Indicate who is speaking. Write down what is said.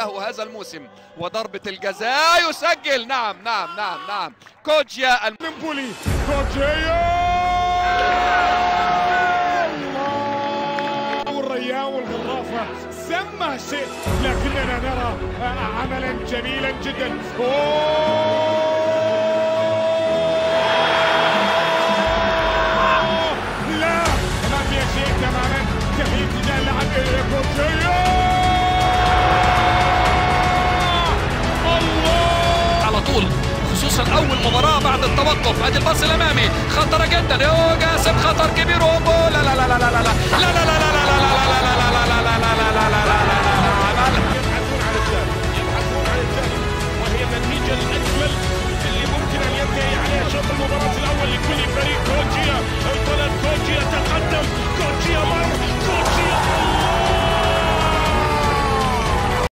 Speaker 1: له هذا الموسم. وضربة الجزاء يسجل. نعم نعم نعم نعم. كوجيا الم...
Speaker 2: نمبولي كوجيا! والريان والغرافة سمى شيء. لكننا نرى عملا جميلا جدا. أوه!
Speaker 1: مباراه بعد التوقف. ادي الباص الأمامي. خطره جدا.